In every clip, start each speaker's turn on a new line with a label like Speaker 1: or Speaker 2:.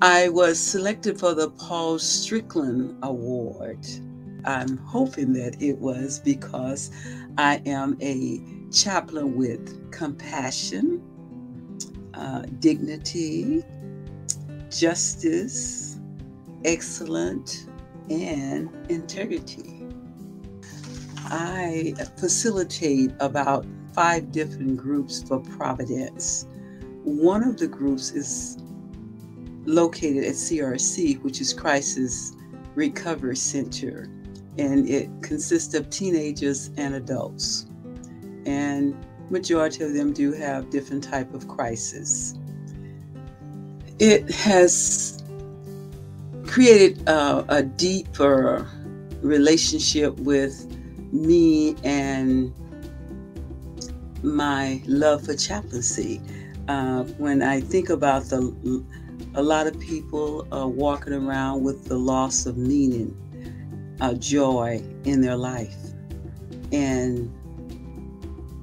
Speaker 1: I was selected for the Paul Strickland Award. I'm hoping that it was because I am a chaplain with compassion, uh, dignity, justice, excellent, and integrity. I facilitate about five different groups for Providence. One of the groups is located at CRC, which is Crisis Recovery Center, and it consists of teenagers and adults. And majority of them do have different type of crisis. It has created a, a deeper relationship with me and my love for chaplaincy. Uh, when I think about the a lot of people are walking around with the loss of meaning, uh, joy in their life. And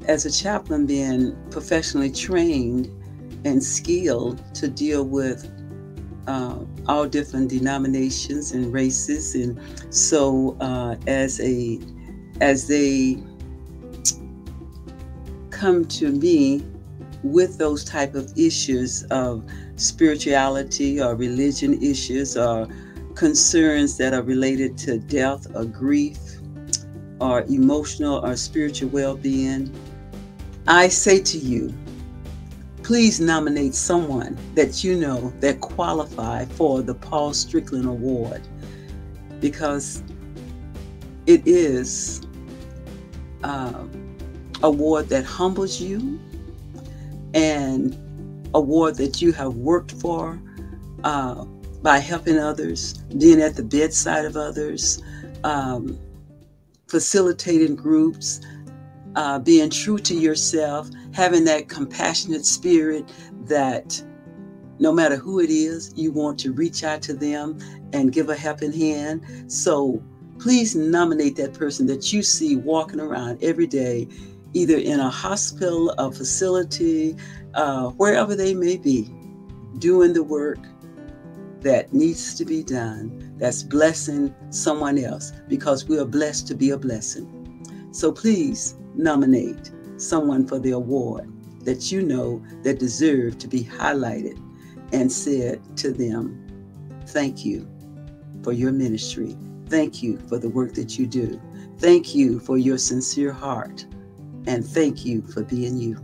Speaker 1: as a chaplain, being professionally trained and skilled to deal with uh, all different denominations and races, and so uh, as a as they come to me with those type of issues of spirituality or religion issues or concerns that are related to death or grief or emotional or spiritual well-being i say to you please nominate someone that you know that qualify for the paul strickland award because it is uh, award that humbles you and award that you have worked for uh, by helping others, being at the bedside of others, um, facilitating groups, uh, being true to yourself, having that compassionate spirit that no matter who it is, you want to reach out to them and give a helping hand. So please nominate that person that you see walking around every day either in a hospital, a facility, uh, wherever they may be, doing the work that needs to be done, that's blessing someone else, because we are blessed to be a blessing. So please nominate someone for the award that you know that deserve to be highlighted and said to them, thank you for your ministry. Thank you for the work that you do. Thank you for your sincere heart and thank you for being you.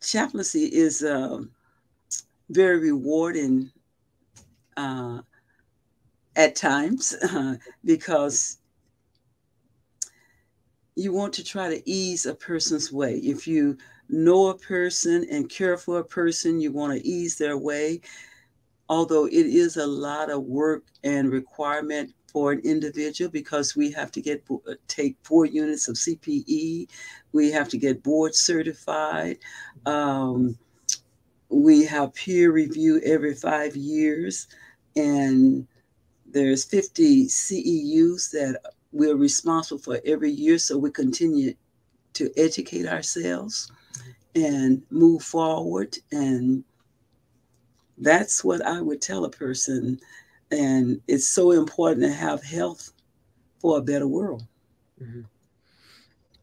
Speaker 1: Chaplaincy is uh, very rewarding uh, at times uh, because you want to try to ease a person's way. If you know a person and care for a person, you want to ease their way. Although it is a lot of work and requirement for an individual because we have to get take four units of CPE, we have to get board certified. Um, we have peer review every five years, and there's 50 CEUs that we're responsible for every year. So we continue to educate ourselves and move forward. And that's what I would tell a person. And it's so important to have health for a better world. Mm-hmm.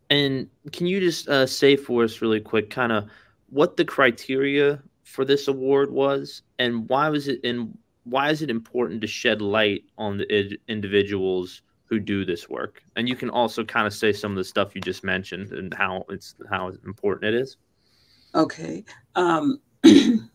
Speaker 2: And can you just uh, say for us really quick, kind of what the criteria for this award was, and why was it, and why is it important to shed light on the individuals who do this work? And you can also kind of say some of the stuff you just mentioned and how it's how important it is.
Speaker 1: Okay. Um,